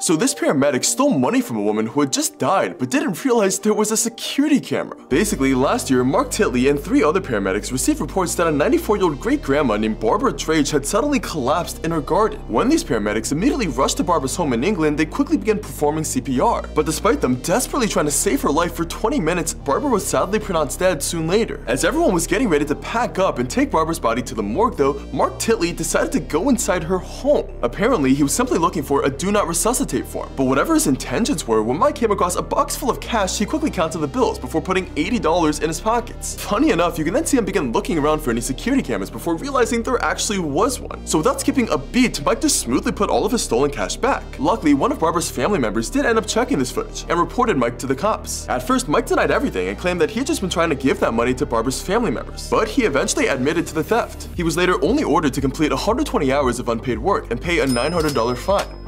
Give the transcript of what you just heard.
So this paramedic stole money from a woman who had just died but didn't realize there was a security camera. Basically, last year, Mark Titley and three other paramedics received reports that a 94-year-old great-grandma named Barbara Drage had suddenly collapsed in her garden. When these paramedics immediately rushed to Barbara's home in England, they quickly began performing CPR. But despite them desperately trying to save her life for 20 minutes, Barbara was sadly pronounced dead soon later. As everyone was getting ready to pack up and take Barbara's body to the morgue though, Mark Titley decided to go inside her home. Apparently, he was simply looking for a do not resuscitate resuscitate form. But whatever his intentions were, when Mike came across a box full of cash, he quickly counted the bills before putting $80 in his pockets. Funny enough, you can then see him begin looking around for any security cameras before realizing there actually was one. So without skipping a beat, Mike just smoothly put all of his stolen cash back. Luckily, one of Barbara's family members did end up checking this footage and reported Mike to the cops. At first, Mike denied everything and claimed that he had just been trying to give that money to Barbara's family members. But he eventually admitted to the theft. He was later only ordered to complete 120 hours of unpaid work and pay a $900 fine.